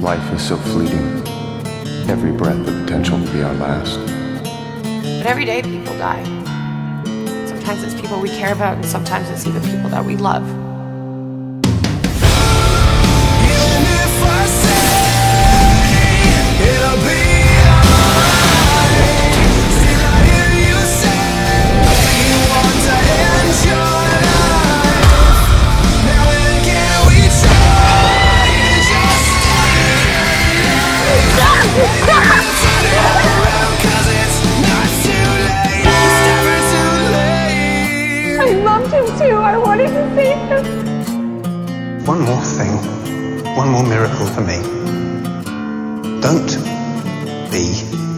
Life is so fleeting. Every breath the potential to be our last. But every day people die. Sometimes it's people we care about, and sometimes it's even people that we love. One more thing, one more miracle for me. Don't be